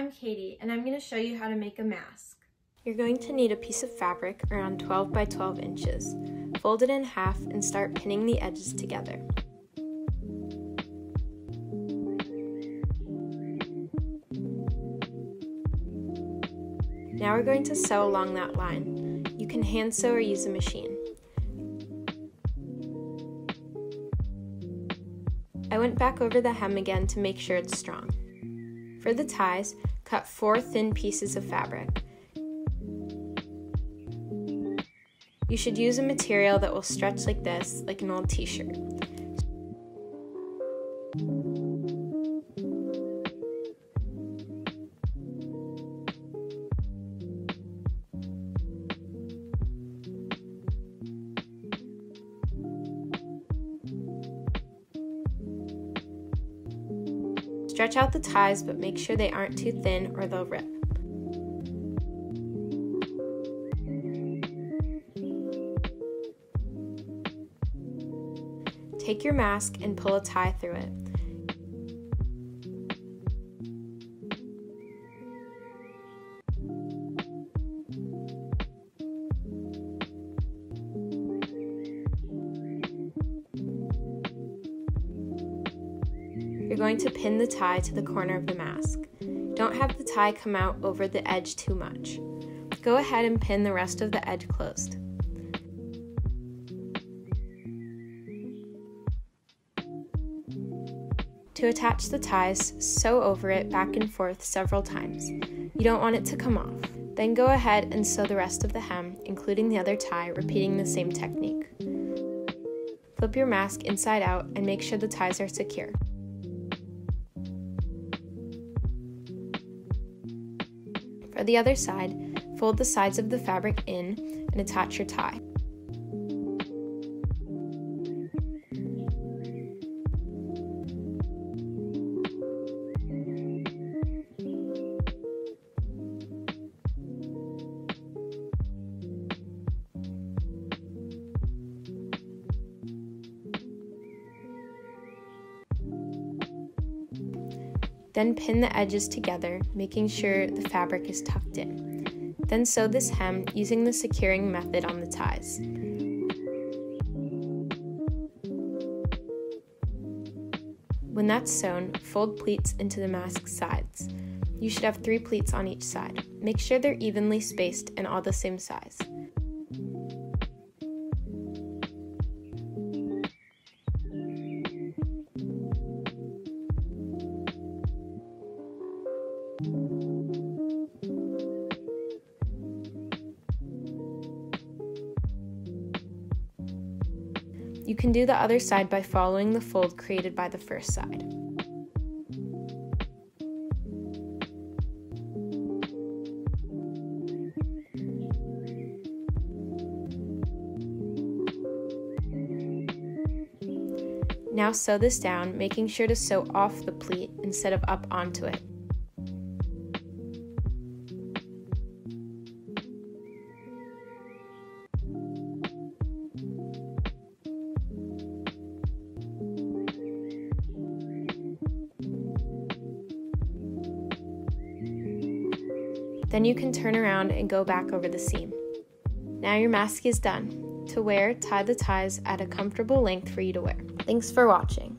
I'm Katie and I'm going to show you how to make a mask. You're going to need a piece of fabric around 12 by 12 inches. Fold it in half and start pinning the edges together. Now we're going to sew along that line. You can hand sew or use a machine. I went back over the hem again to make sure it's strong. For the ties, cut four thin pieces of fabric. You should use a material that will stretch like this, like an old t-shirt. Stretch out the ties, but make sure they aren't too thin or they'll rip. Take your mask and pull a tie through it. You're going to pin the tie to the corner of the mask. Don't have the tie come out over the edge too much. Go ahead and pin the rest of the edge closed. To attach the ties, sew over it back and forth several times. You don't want it to come off. Then go ahead and sew the rest of the hem, including the other tie, repeating the same technique. Flip your mask inside out and make sure the ties are secure. For the other side, fold the sides of the fabric in and attach your tie. Then pin the edges together, making sure the fabric is tucked in. Then sew this hem using the securing method on the ties. When that's sewn, fold pleats into the mask sides. You should have three pleats on each side. Make sure they're evenly spaced and all the same size. You can do the other side by following the fold created by the first side. Now sew this down, making sure to sew off the pleat instead of up onto it. Then you can turn around and go back over the seam. Now your mask is done. To wear, tie the ties at a comfortable length for you to wear. Thanks for watching.